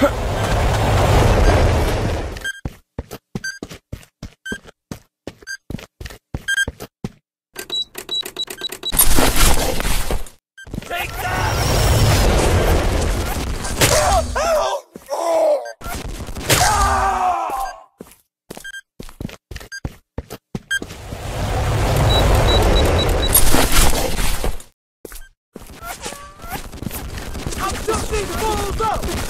Take up!